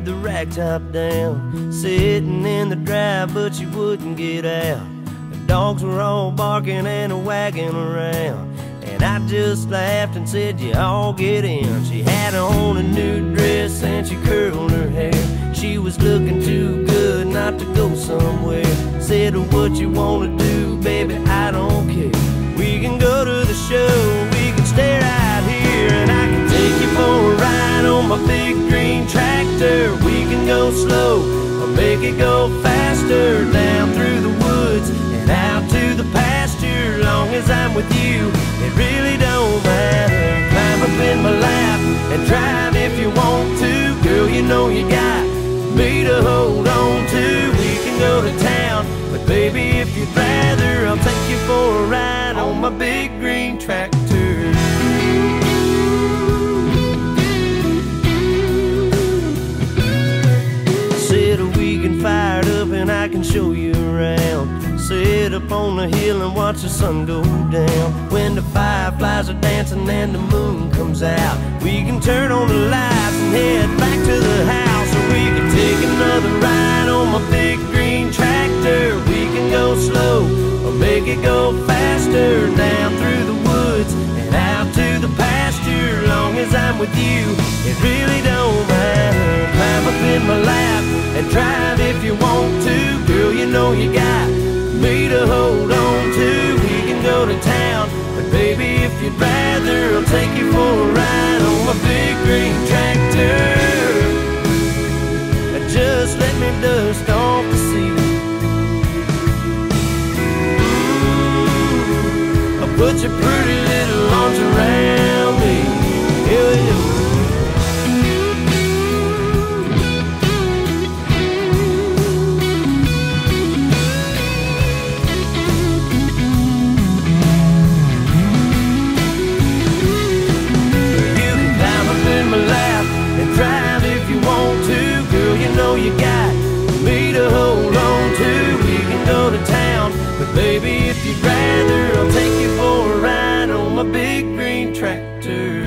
with the rack top down. Sitting in the drive, but she wouldn't get out. The dogs were all barking and wagging around. And I just laughed and said, You all get in. She had on a new dress and she curled her hair. She was looking too good not to go somewhere. Said, What you wanna do, baby? Go faster down through the woods and out to the pasture. Long as I'm with you, it really don't matter. Climb up in my lap and drive if you want to. Girl, you know you got me to hold on to. We can go to town, but baby, if you'd rather, I'll take you for a ride on my big green tractor. Show you around. Sit up on the hill and watch the sun go down. When the fireflies are dancing and the moon comes out, we can turn on the lights and head back to the house. Or we can take another ride on my big green tractor. We can go slow or make it go faster down take you for a ride on my big green tractor. Just let me dust off the seat. I'll put your pretty If you'd rather, I'll take you for a ride on my big green tractor.